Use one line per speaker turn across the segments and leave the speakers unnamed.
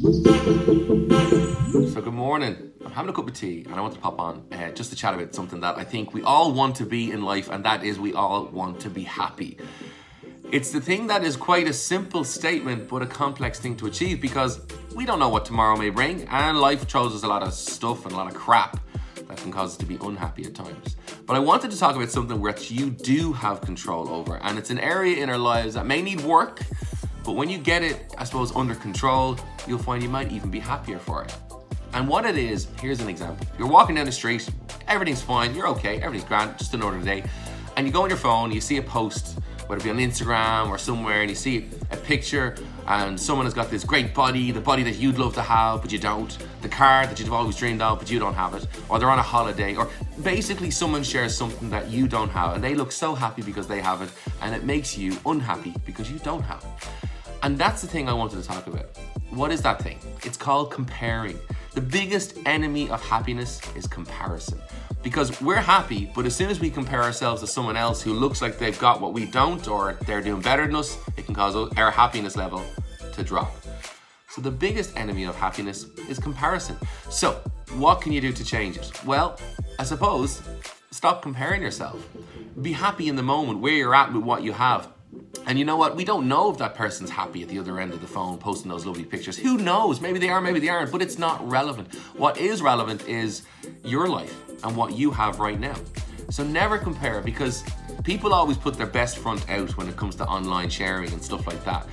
So good morning. I'm having a cup of tea and I want to pop on uh, just to chat about something that I think we all want to be in life and that is we all want to be happy. It's the thing that is quite a simple statement but a complex thing to achieve because we don't know what tomorrow may bring and life throws us a lot of stuff and a lot of crap that can cause us to be unhappy at times. But I wanted to talk about something which you do have control over and it's an area in our lives that may need work but when you get it, I suppose, under control, you'll find you might even be happier for it. And what it is, here's an example. You're walking down the street, everything's fine, you're okay, everything's grand, just another day. And you go on your phone, you see a post, whether it be on Instagram or somewhere, and you see a picture and someone has got this great body, the body that you'd love to have, but you don't, the car that you've always dreamed of, but you don't have it, or they're on a holiday, or basically someone shares something that you don't have, and they look so happy because they have it, and it makes you unhappy because you don't have it. And that's the thing I wanted to talk about. What is that thing? It's called comparing. The biggest enemy of happiness is comparison. Because we're happy, but as soon as we compare ourselves to someone else who looks like they've got what we don't or they're doing better than us, it can cause our happiness level to drop. So the biggest enemy of happiness is comparison. So what can you do to change it? Well, I suppose stop comparing yourself. Be happy in the moment where you're at with what you have and you know what? We don't know if that person's happy at the other end of the phone posting those lovely pictures. Who knows? Maybe they are, maybe they aren't, but it's not relevant. What is relevant is your life and what you have right now. So never compare because people always put their best front out when it comes to online sharing and stuff like that.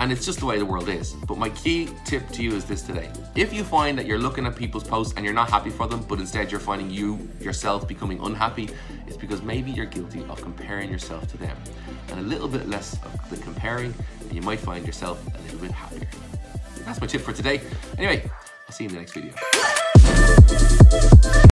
And it's just the way the world is. But my key tip to you is this today. If you find that you're looking at people's posts and you're not happy for them, but instead you're finding you yourself becoming unhappy, it's because maybe you're guilty of comparing yourself to them. And a little bit less of the comparing, and you might find yourself a little bit happier. That's my tip for today. Anyway, I'll see you in the next video.